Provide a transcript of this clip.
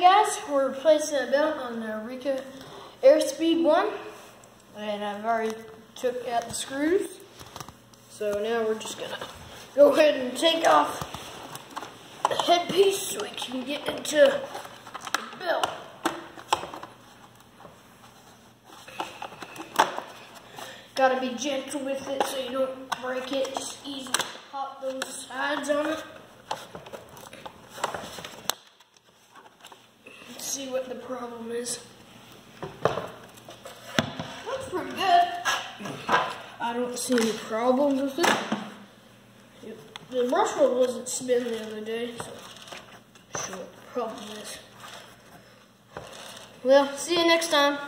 Guys, we're replacing the belt on the Eureka Airspeed 1. And I've already took out the screws. So now we're just gonna go ahead and take off the headpiece so we can get into the belt. Gotta be gentle with it so you don't break it. Just easy pop those sides on it. See what the problem is. Looks pretty good. I don't see any problems with it. The brush wheel wasn't spinning the other day, so I'm sure what the problem is. Well, see you next time.